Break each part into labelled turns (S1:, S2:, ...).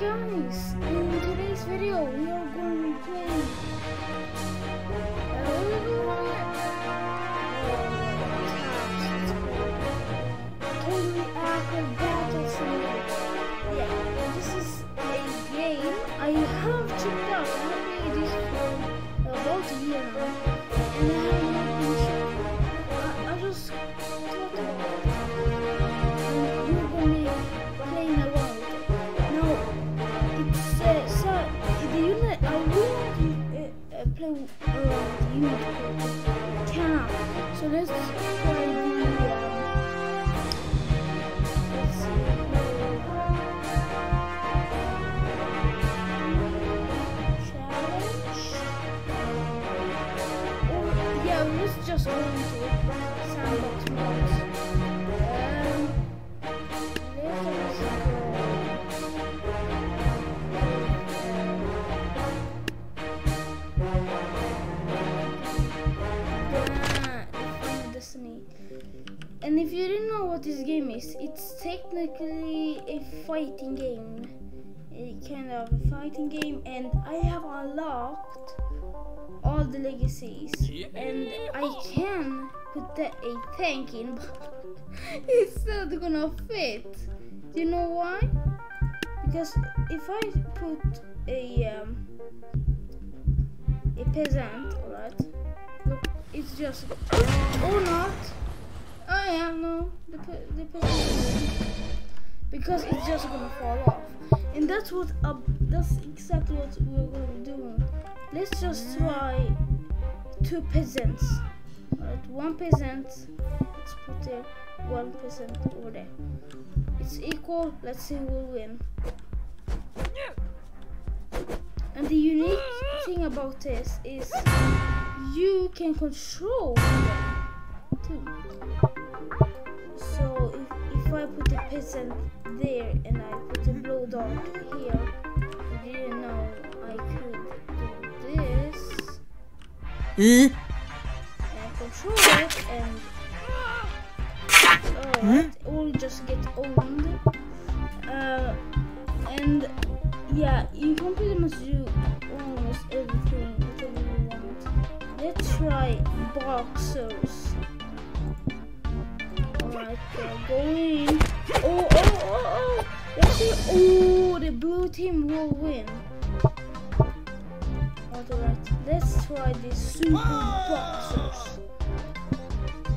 S1: Guys! In today's video we are going to be playing so um, challenge. Or yeah just fighting game. A kind of a fighting game, and I have unlocked all the legacies. And I can put the, a tank in, but it's not gonna fit. Do you know why? Because if I put a um, a peasant, alright? Look, it's just or not. Oh yeah, no, the the peasant because it's just gonna fall off, and that's what uh, that's exactly what we're gonna do. Let's just try two peasants. Alright, one peasant. Let's put there one peasant over there. It's equal. Let's see who will win. And the unique thing about this is you can control them too. So if, if I put a peasant there and I put a blow dart here, I didn't know I could do this and control it and alright, it will just get owned. Uh, and yeah, you can pretty much do almost everything whatever you want. Let's try boxers. Alright, uh, go in. Oh, oh, oh, oh! Let's see. Oh, the blue team will win. Alright, let's try the super boxers.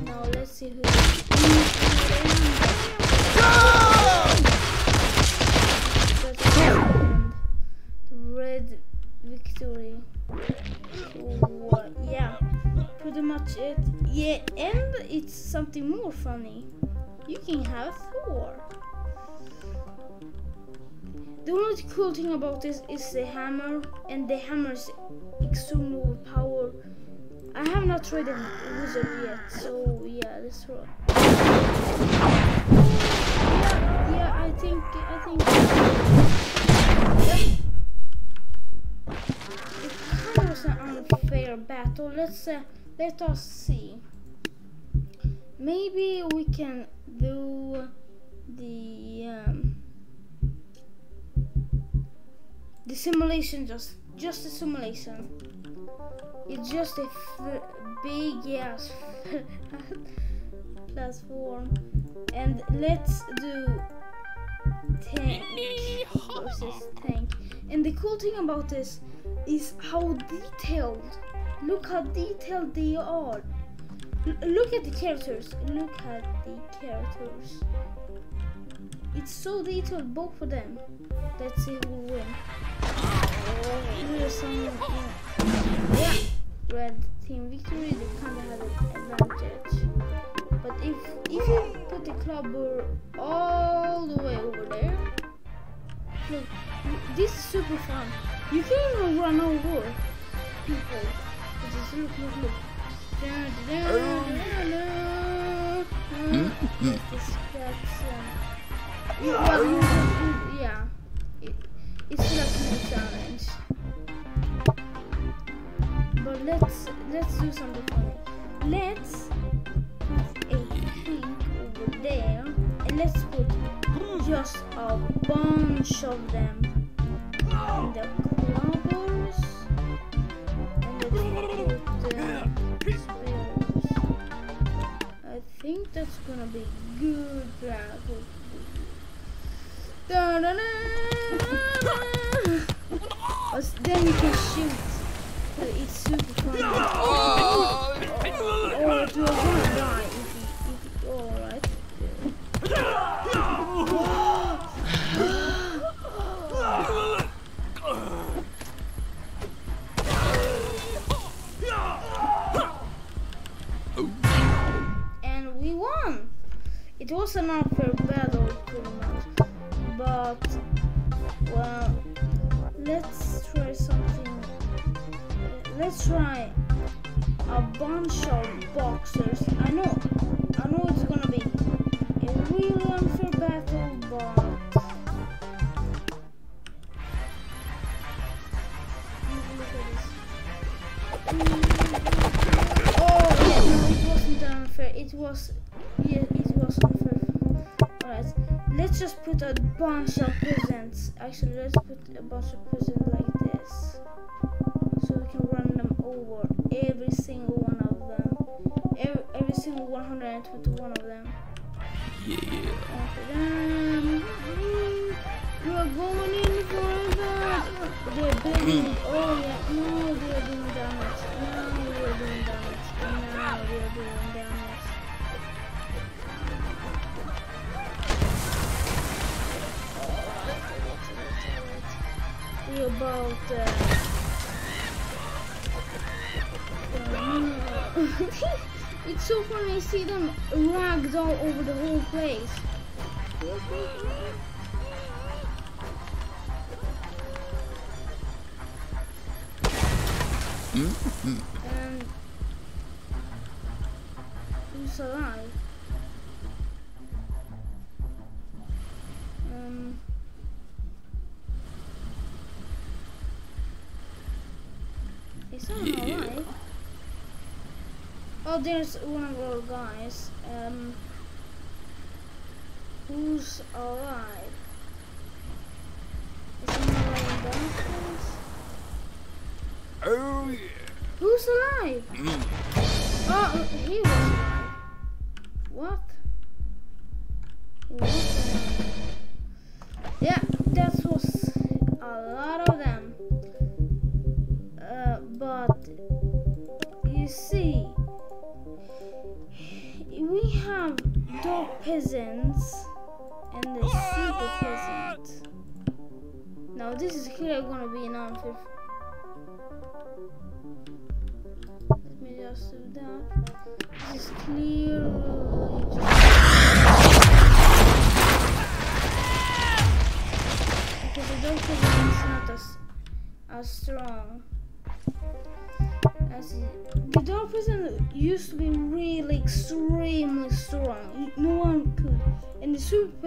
S1: Now let's see who. Red victory. Yeah, much it. Yeah, and it's something more funny. You can have four. The only cool thing about this is the hammer, and the hammer is extremely overpowered. I have not tried a wizard yet, so yeah, let's try. Yeah, yeah, I think, I think. Yeah. It kind of was an unfair battle. Let's uh, let us see. Maybe we can do the um, the simulation. Just just a simulation. It's just a big ass platform, and let's do tank versus tank. And the cool thing about this is how detailed. Look how detailed they are. L- look at the characters. Look at the characters. It's so detailed, both of them. Let's see who will win. Here's some, yeah. Red team victory. They kind of had an advantage. But if if you put the clubber all the way over there, look, this is super fun. You can even run over people. Yeah, it's challenge. But let's let's do something. Let's put a over there, and let's put just a bunch of them well, let's try something. Let's try a bunch of boxers. I know, I know it's gonna be a really unfair battle, but. like, subscribe, basıp about. Uh, it's so funny to see them ragdoll over the whole place.
S2: Mm-hmm.
S1: And who's alive? There's one of our guys. Um. Who's alive? Is down.
S2: Oh yeah.
S1: Who's alive?
S2: Mm.
S1: Oh,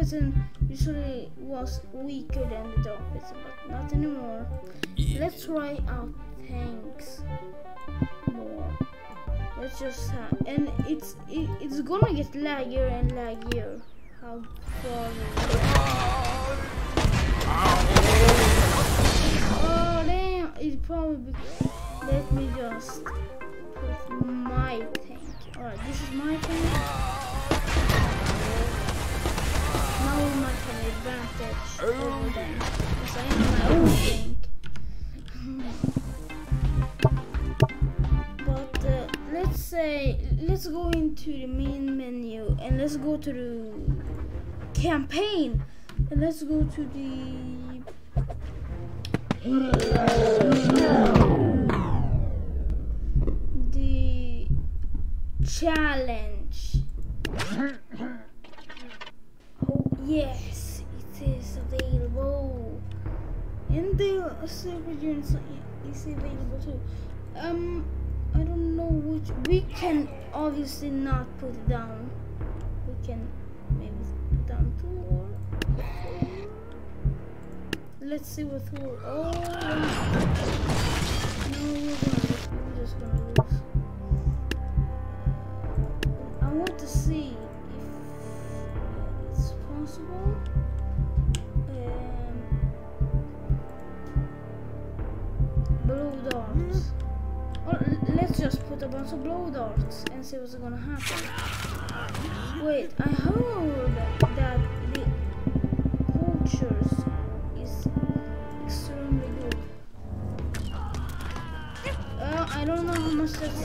S1: peasant usually was weaker than the dog peasant, but not anymore.
S2: Yeah.
S1: Let's try out tanks more. Let's just have, and it's it, it's gonna get laggier and laggier. How far? Oh damn! It probably. Let me just put my tank. Alright, this is my tank. But uh, let's say let's go into the main menu and let's go to the campaign and let's go to the the challenge. Oh yes, it is available. And the super units is available too. Um, I don't know which. We can obviously not put it down. We can maybe put down two or. four. Let's see what we're. Oh, no, we're gonna. We're just gonna lose. I want to see possible. Um, blue dogs. Or let's just put a bunch of blow darts and see what's gonna happen. Wait, I heard that the cultures is extremely good. Uh, I don't know how much that's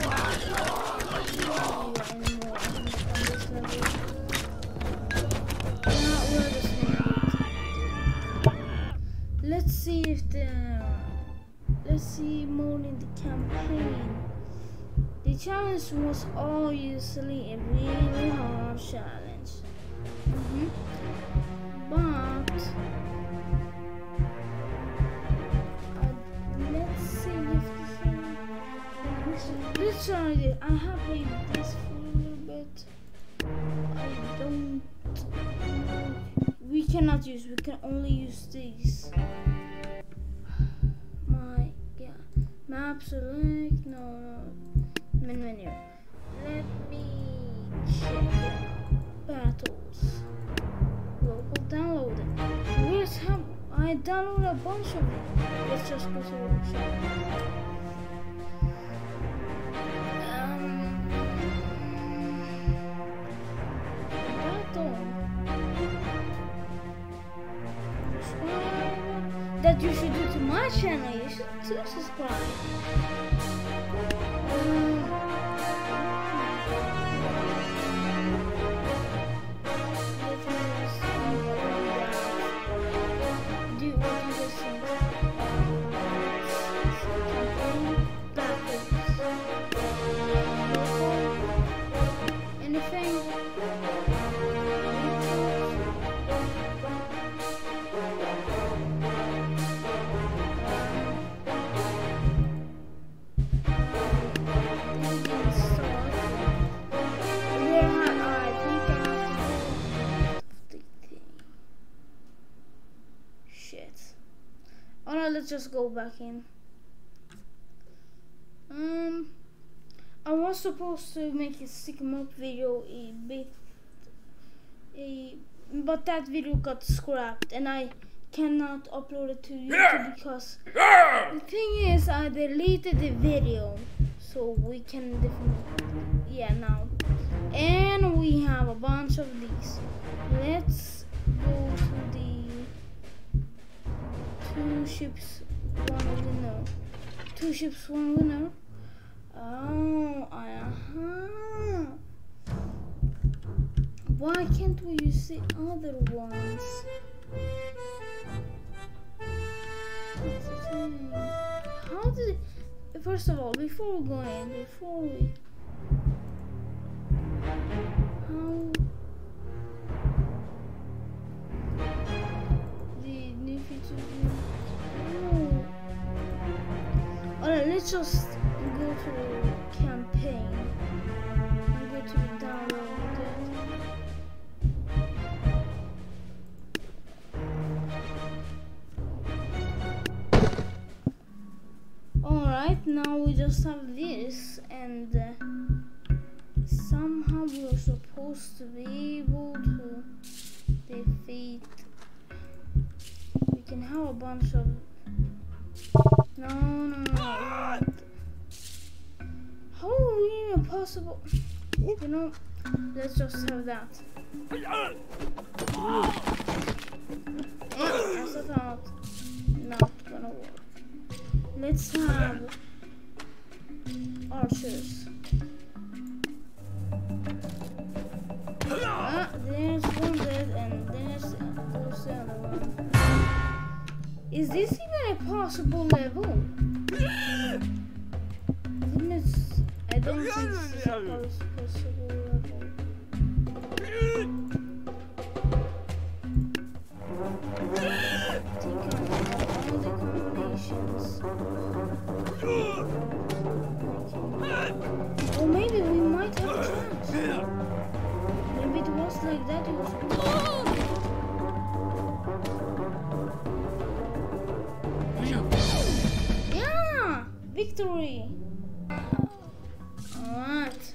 S1: anymore on this level. Let's see if the let's see more in the campaign. The challenge was obviously a really hard challenge. Mm -hmm. But uh, let's see if this let's try it. I have played this cannot use we can only use these My yeah. Map select, no, no, menu. Let me check battles. Local downloading. Where's have I downloaded a bunch of them. Let's just go to the workshop. Um, That you should do to my channel you should to subscribe. Let's just go back in. Um, I was supposed to make a stick up video a bit, a, but that video got scrapped and I cannot upload it to YouTube because the thing is I deleted the video so we can definitely yeah now. And we have a bunch of these. Let's go Two ships, one winner. Two ships, one winner. Oh, uh huh. Why can't we use the other ones? How did first of all, before we go in, before we how the new feature Alright, let's just go to campaign. And go to download Alright, now we just have this and uh, somehow we're supposed to be able to defeat. We can have a bunch of Not, not gonna work. Let's have archers. Ah, there's one dead and there's. Is this even a possible level? I don't think this is possible like that was victory! Alright.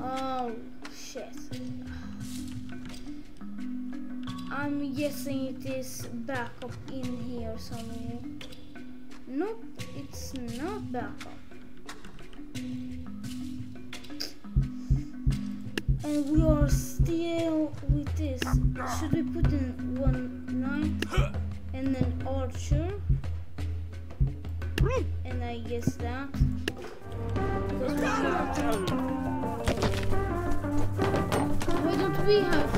S1: Oh, shit. I'm guessing it is back up in here somewhere. Nope, it's not backup. And are with this. Should we put in one knight and then archer? And I guess that. Why don't we have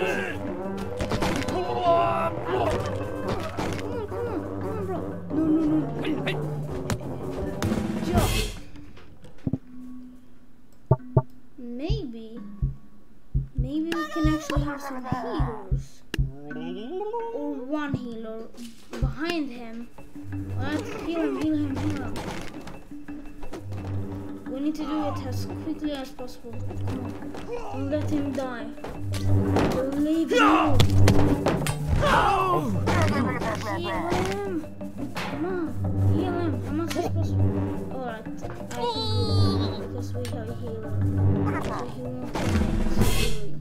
S1: Yeah. Don't let him die. Leave him alone. Heal him. Come on. Heal him as much as possible. Alright. I can do it because we have a healer. So he won't die.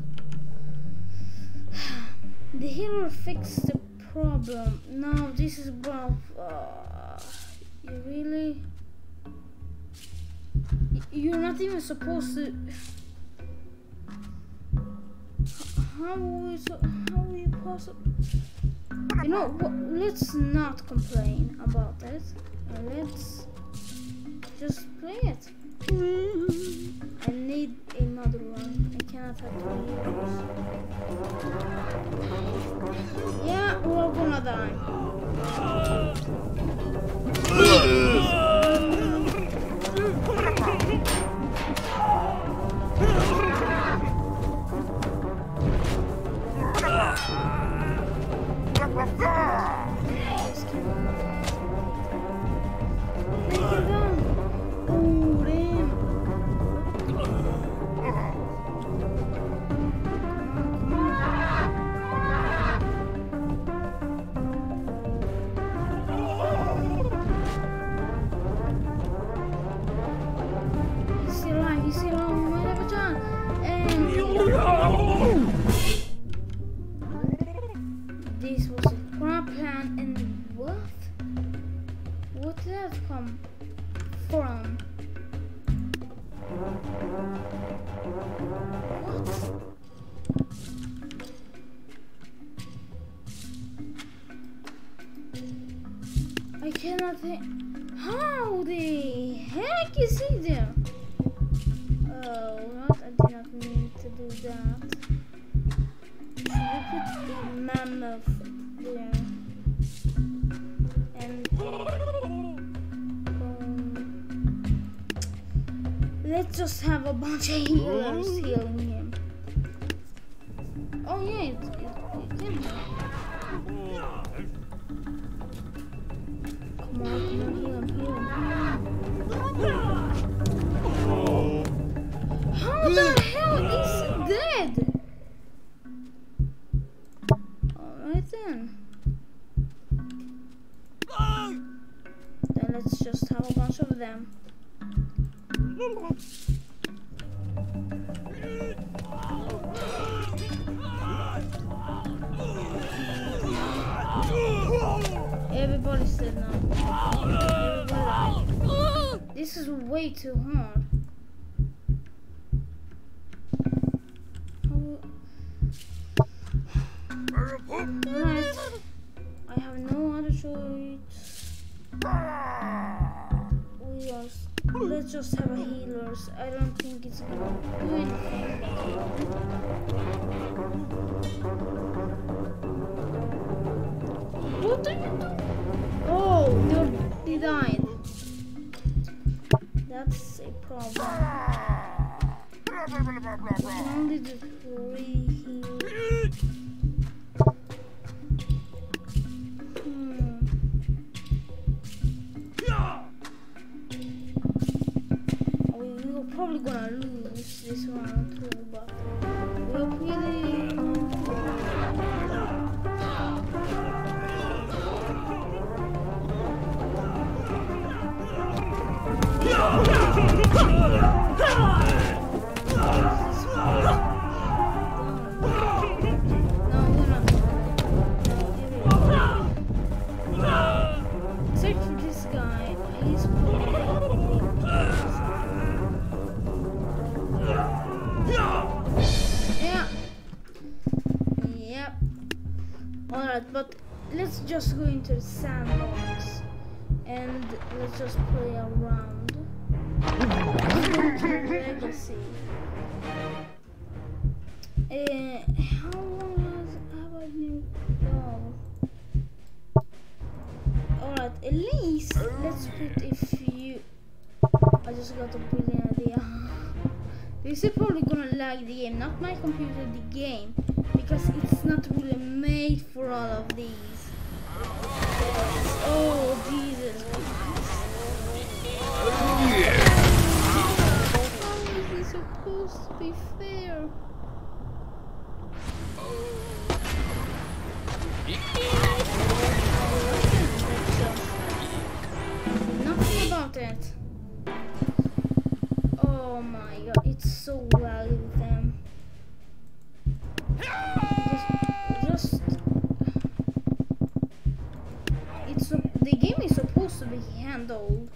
S1: The healer fixed the problem. Now this is about. Uh, you really. You're not even supposed to. How you, how are you possible? You know what? Let's not complain about it. Uh, let's just play it. I need another one. I cannot have two. Yeah, we're gonna die. The heck is he there? Oh, what? I did not mean to do that. Should we put the mammoth there? And um, let's just have a bunch of healers healing a bunch of them. Everybody's dead now. This is way too hard. Right. I have no other choice. Let's just have a healers. I don't think it's anything. What are you doing? Oh, they died. That's a problem. Only do three heals. Probably gonna lose this round to sandbox and let's just play around. my the game, not my computer, the game, because it's not really made for all of these. Oh Jesus! How is this supposed to be fair? Nothing about it. Oh my god, it's so loud with them. Just, just it's the game is supposed to be handled.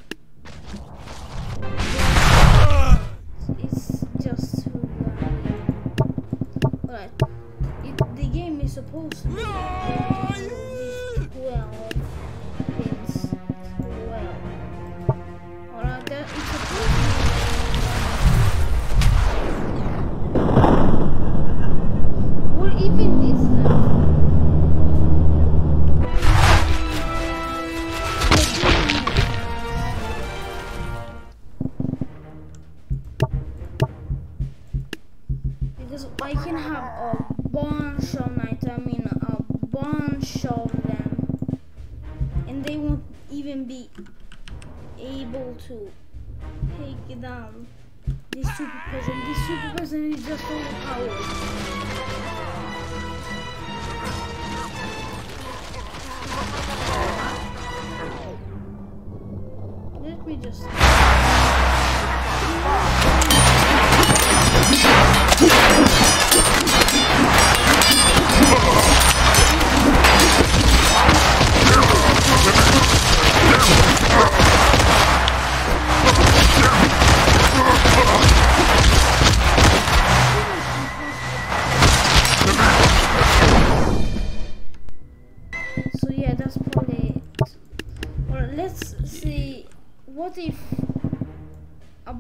S1: It's just too loud. Alright, the game is supposed to be. Handled.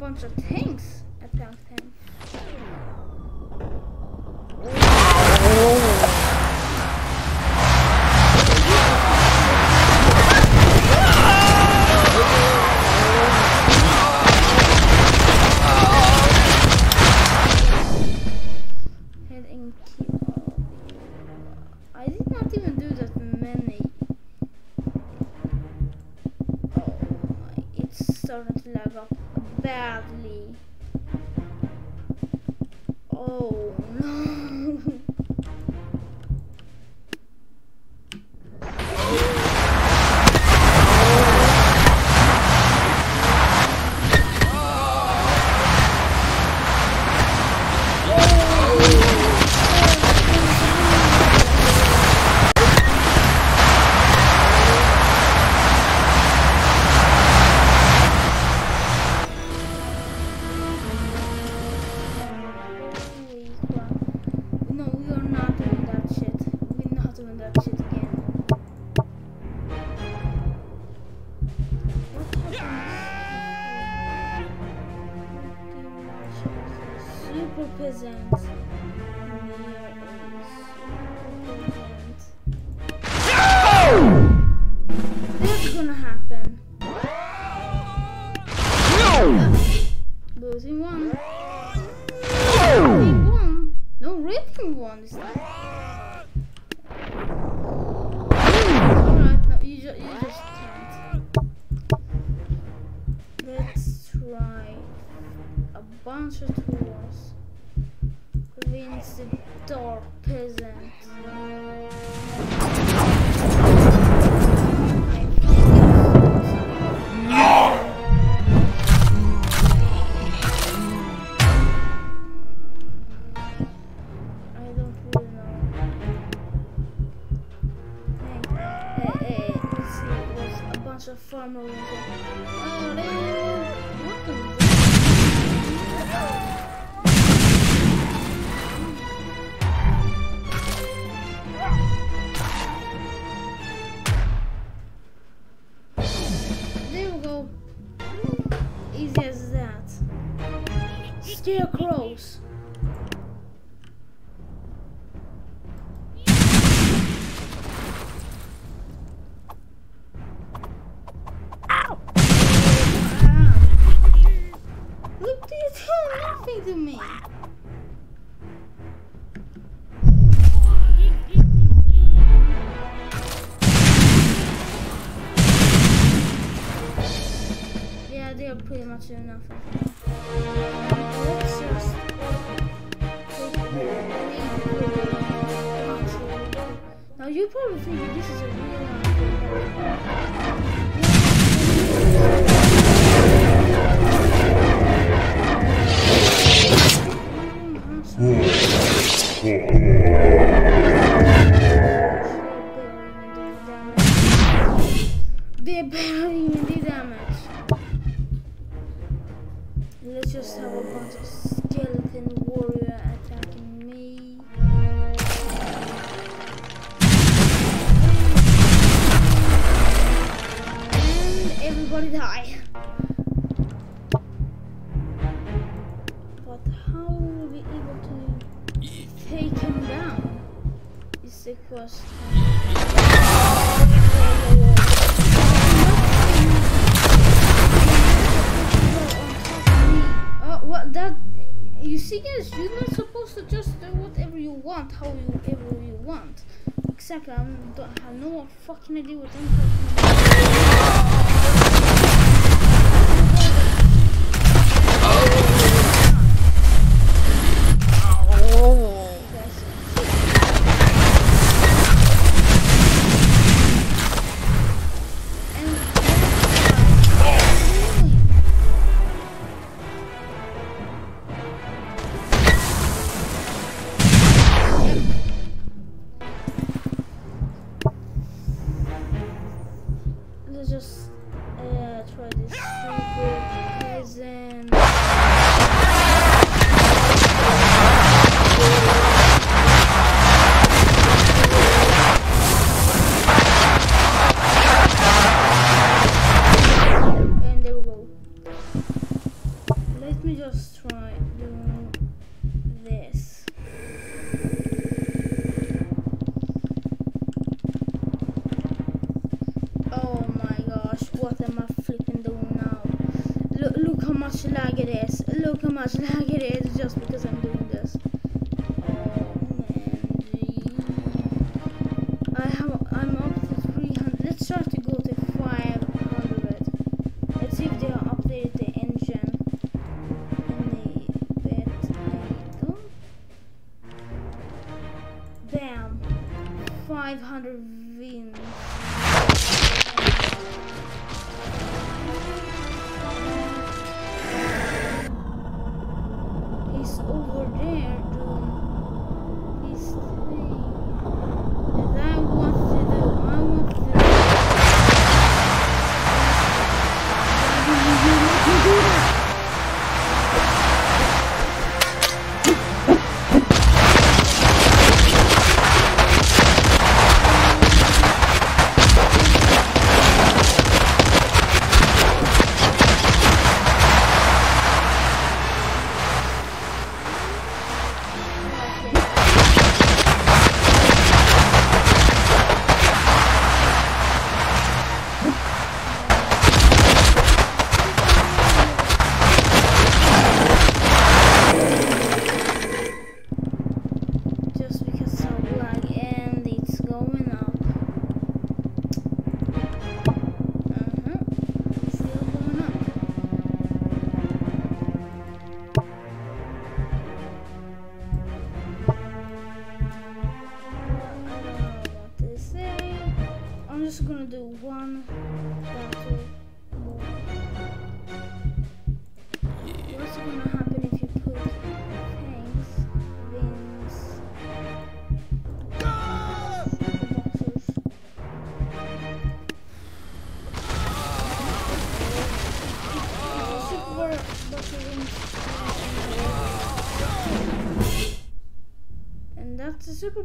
S1: bunch of tanks. Ancient Wars. Vince watched it enough, Except I don't have no fucking idea what I'm talking about. let's see if they updated the engine. And they bet I don't. Bam! 500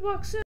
S1: box